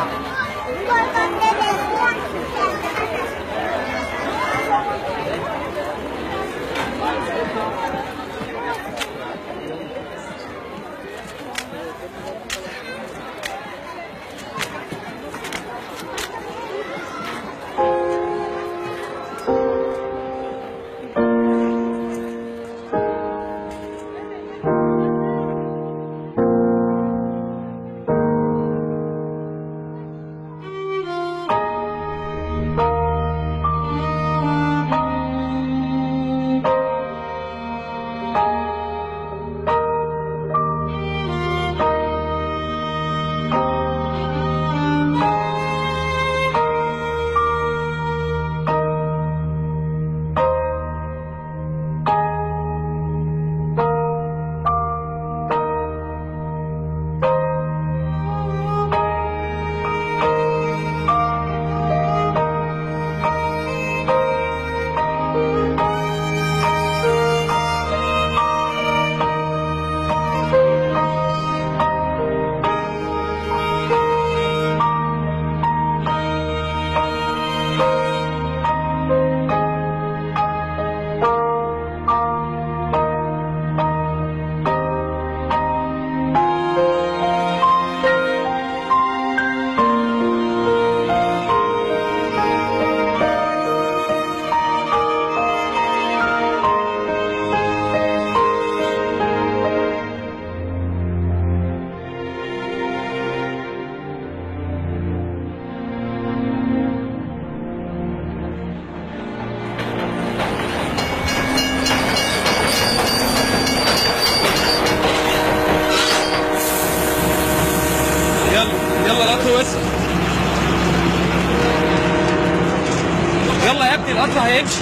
Wow. يلا يلا القطر وسع يلا يا ابني القطر هيمشي.